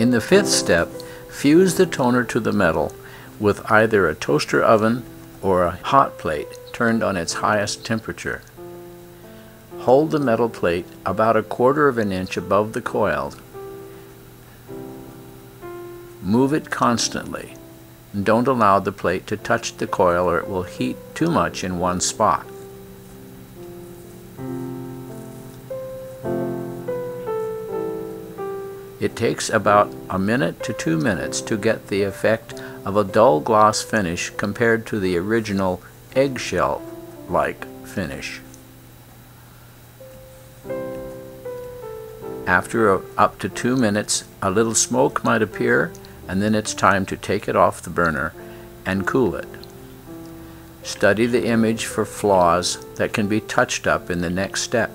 In the fifth step, fuse the toner to the metal with either a toaster oven or a hot plate turned on its highest temperature. Hold the metal plate about a quarter of an inch above the coil. Move it constantly. Don't allow the plate to touch the coil or it will heat too much in one spot. It takes about a minute to two minutes to get the effect of a dull gloss finish compared to the original eggshell-like finish. After a, up to two minutes, a little smoke might appear and then it's time to take it off the burner and cool it. Study the image for flaws that can be touched up in the next step.